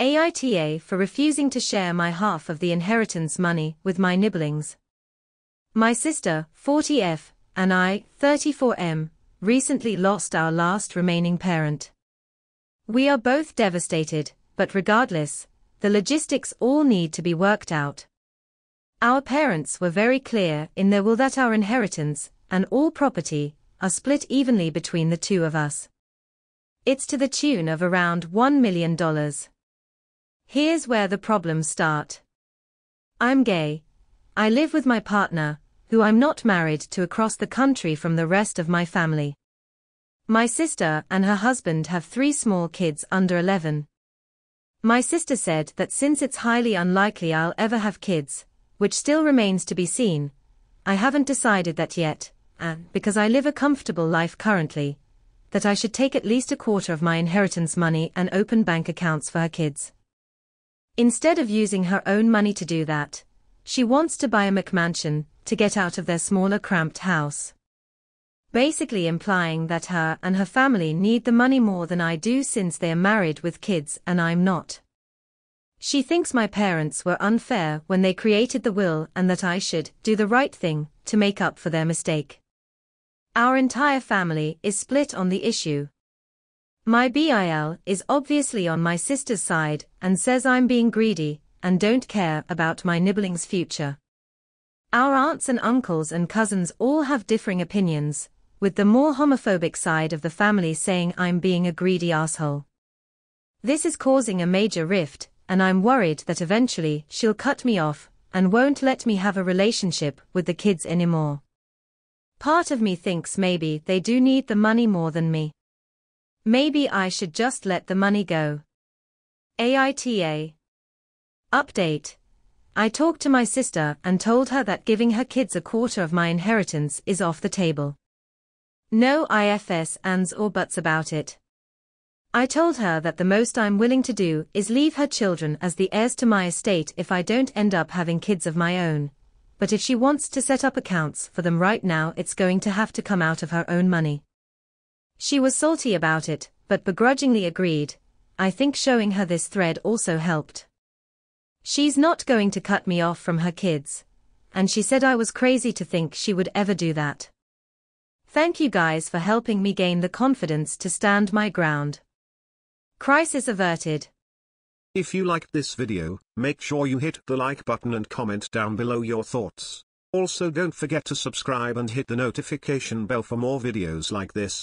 AITA for refusing to share my half of the inheritance money with my niblings. My sister, 40F, and I, 34M, recently lost our last remaining parent. We are both devastated, but regardless, the logistics all need to be worked out. Our parents were very clear in their will that our inheritance, and all property, are split evenly between the two of us. It's to the tune of around $1 million. Here's where the problems start. I'm gay. I live with my partner, who I'm not married to across the country from the rest of my family. My sister and her husband have three small kids under 11. My sister said that since it's highly unlikely I'll ever have kids, which still remains to be seen, I haven't decided that yet, and because I live a comfortable life currently, that I should take at least a quarter of my inheritance money and open bank accounts for her kids. Instead of using her own money to do that, she wants to buy a McMansion to get out of their smaller cramped house. Basically implying that her and her family need the money more than I do since they are married with kids and I'm not. She thinks my parents were unfair when they created the will and that I should do the right thing to make up for their mistake. Our entire family is split on the issue. My BIL is obviously on my sister's side and says I'm being greedy and don't care about my nibling's future. Our aunts and uncles and cousins all have differing opinions, with the more homophobic side of the family saying I'm being a greedy asshole. This is causing a major rift, and I'm worried that eventually she'll cut me off and won't let me have a relationship with the kids anymore. Part of me thinks maybe they do need the money more than me. Maybe I should just let the money go. AITA. Update. I talked to my sister and told her that giving her kids a quarter of my inheritance is off the table. No IFS ands or buts about it. I told her that the most I'm willing to do is leave her children as the heirs to my estate if I don't end up having kids of my own. But if she wants to set up accounts for them right now, it's going to have to come out of her own money. She was salty about it, but begrudgingly agreed. I think showing her this thread also helped. She's not going to cut me off from her kids. And she said I was crazy to think she would ever do that. Thank you guys for helping me gain the confidence to stand my ground. Crisis averted. If you liked this video, make sure you hit the like button and comment down below your thoughts. Also don't forget to subscribe and hit the notification bell for more videos like this.